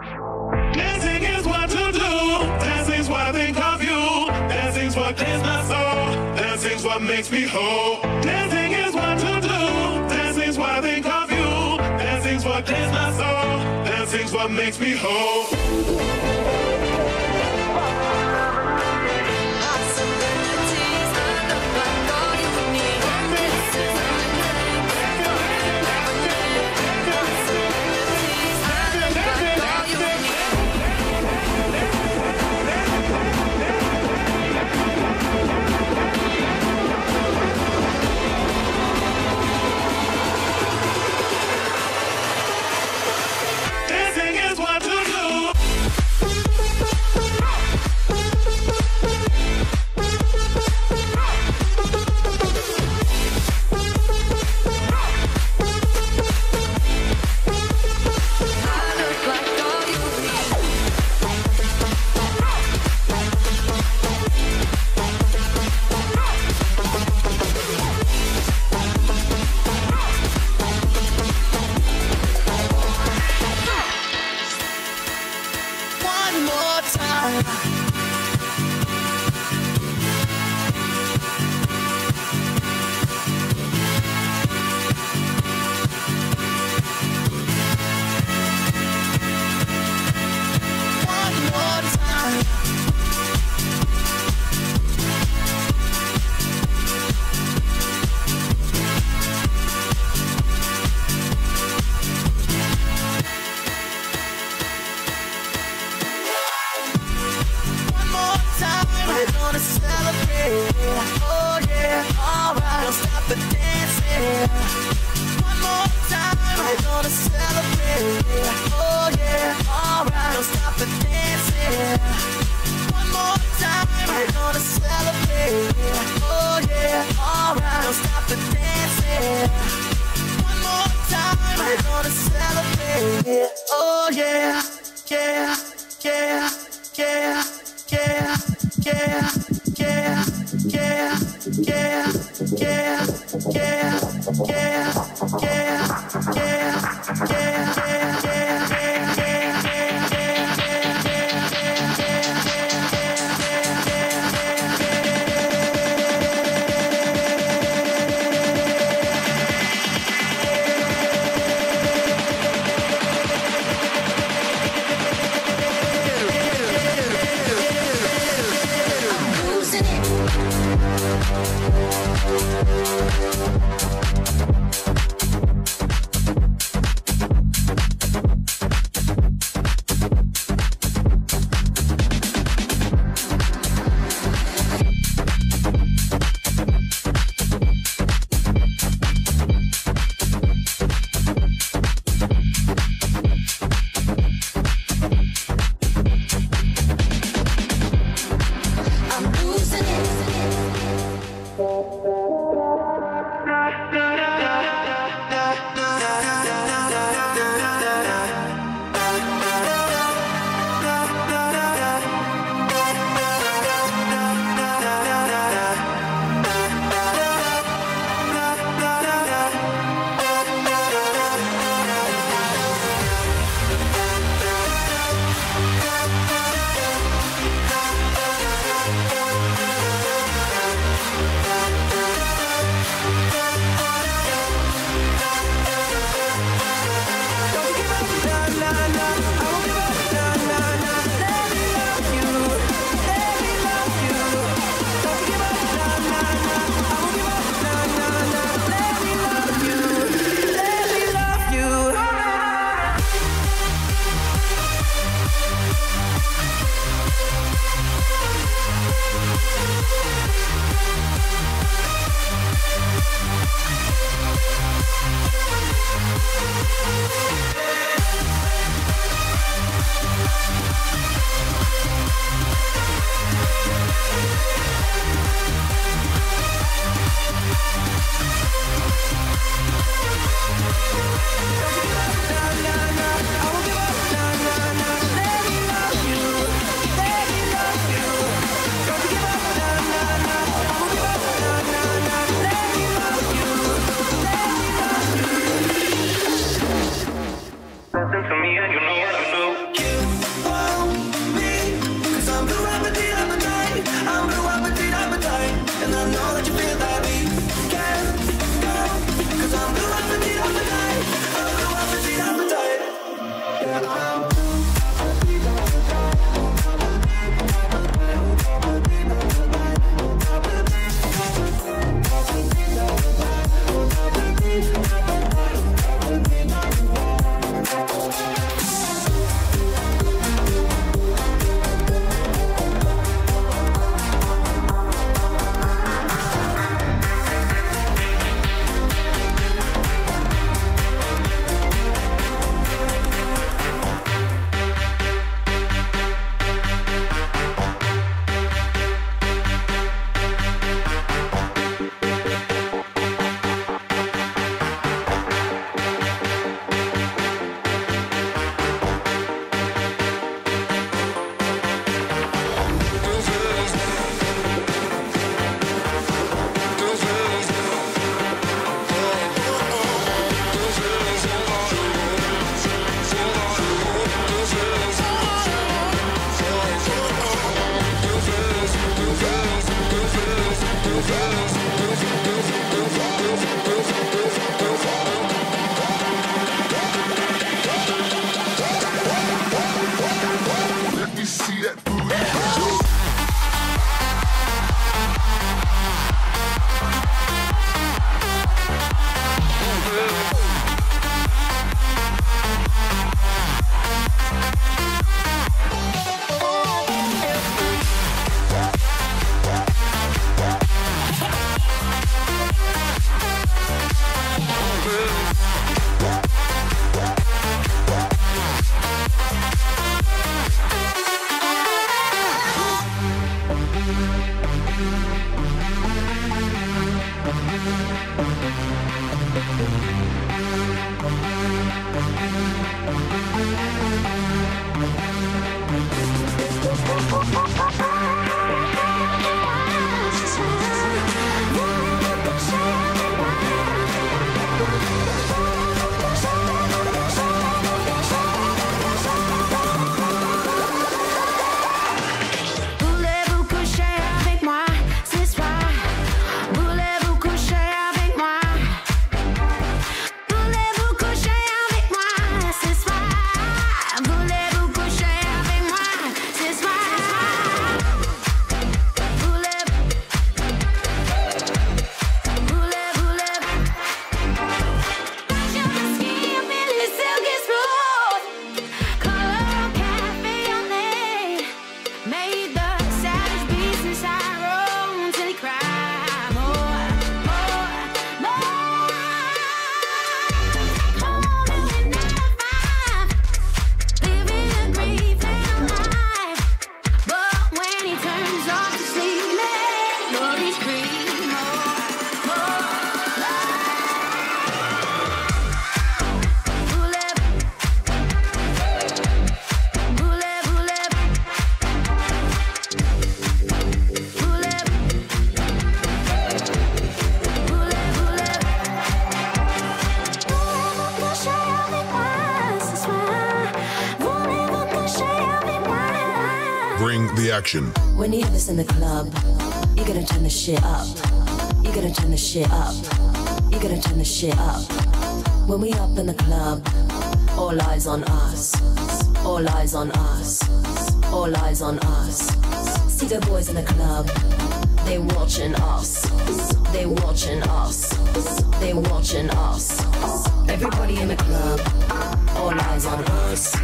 Dancing is what to do. Dancing's what I think of you. Dancing's what clears my. Dancing's what makes me whole. Dancing is what to do. Dancing's what I think of you. Dancing's what clears my soul. Dancing's what makes me whole. Gonna celebrate. Oh yeah, alright, don't stop the dancing. One more time, we're gonna celebrate. Oh yeah, alright, don't stop the dancing. One more time, we're gonna celebrate. Oh yeah, alright, don't stop the dancing. One more time, we're gonna celebrate. Oh yeah, yeah, Bring the action. When you have this in the club, you're gonna turn the shit up. You're gonna turn the shit up. You're gonna turn the shit up. When we up in the club, all eyes on us. All eyes on us. All eyes on us. See the boys in the club, they watching us. They watching us. They watching us. Everybody in the club, all eyes on us.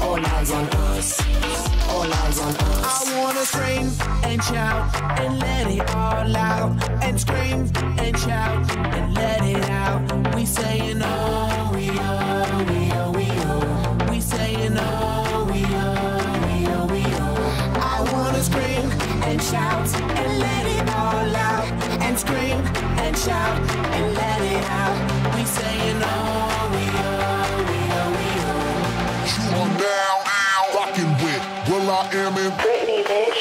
All eyes on us. All eyes on us. I wanna scream and shout and let it all out. And scream and shout and let it out. We saying oh, we oh, we oh, we oh. We saying oh, we oh, we oh, we oh. I wanna scream and shout and and shout and let it out. We saying oh, we oh, we oh, we oh. You are now rocking with Will I Am in Britney, bitch.